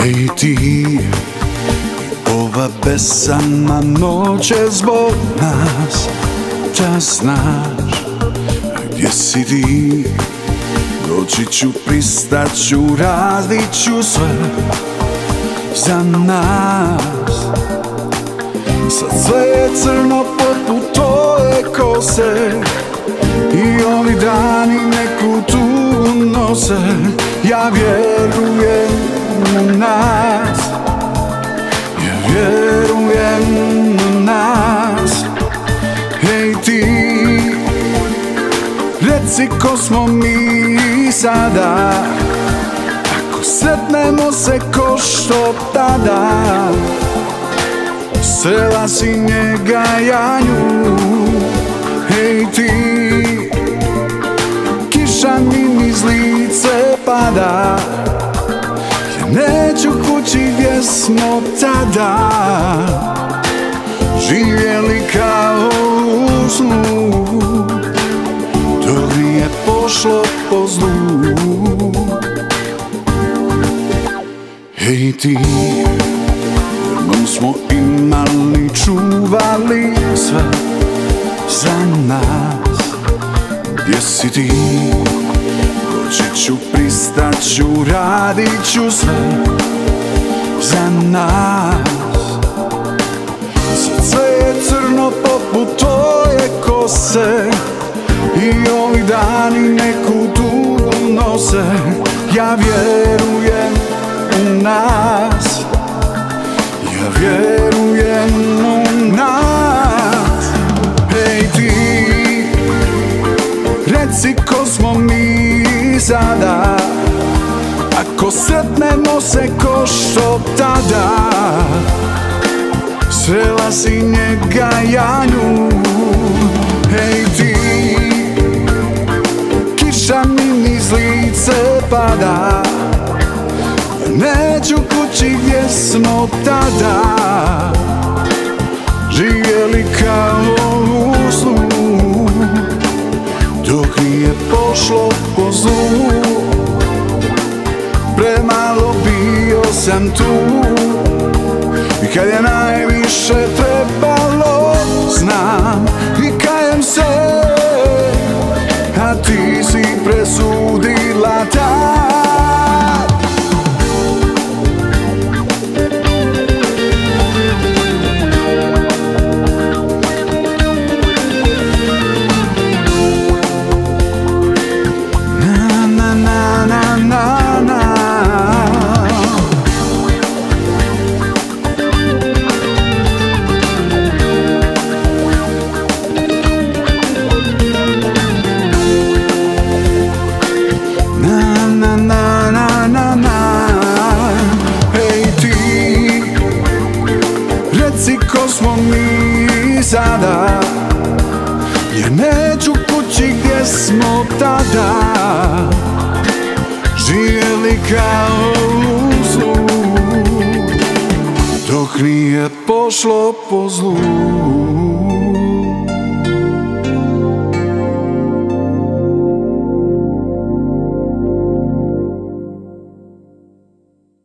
Hej ti, ova besama noć je zbog nas Da znaš gdje si ti Doći ću, pristat ću, radit ću sve za nas. Sad sve je crno poput tvoje kose I ovi dani neku tu nose. Ja vjerujem u nas. Ja vjerujem u nas. Hej ti Reci ko smo mi sada. Ako sretnemo se ko što tada Srela si njega ja nju Hej ti Kiša mi niz lice pada. Ja neću kući gdje smo tada. Živjeli kao Hej ti Jednom smo imali, čuvali sve za nas. Gdje si ti? Doći ću, pristat ću, radit ću sve za nas. Sve je crno poput tvoje kose I ovi dani neku tugu nose. Ja vjerujem ti. Reci ko smo mi sada. Ako sretnemo se ko što tada. Srela si njega ja nju. Hej ti. Kiša mi niz lice pada. Neću kući gdje smo tada. Živjeli kao sam tu. I kad je najviše trebalo Znam sada. Jer neću kući gdje smo tada. Živjeli kao u snu Dok nije pošlo po zlu